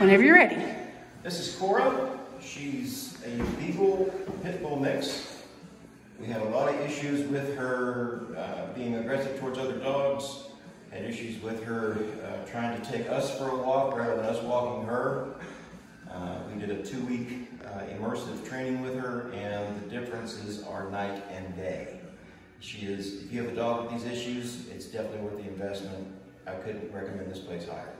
Whenever you're ready. This is Kora. She's a Beagle Pit Bull mix. We had a lot of issues with her uh, being aggressive towards other dogs, had issues with her uh, trying to take us for a walk rather than us walking her. Uh, we did a two-week uh, immersive training with her and the differences are night and day. She is, if you have a dog with these issues, it's definitely worth the investment. I couldn't recommend this place higher.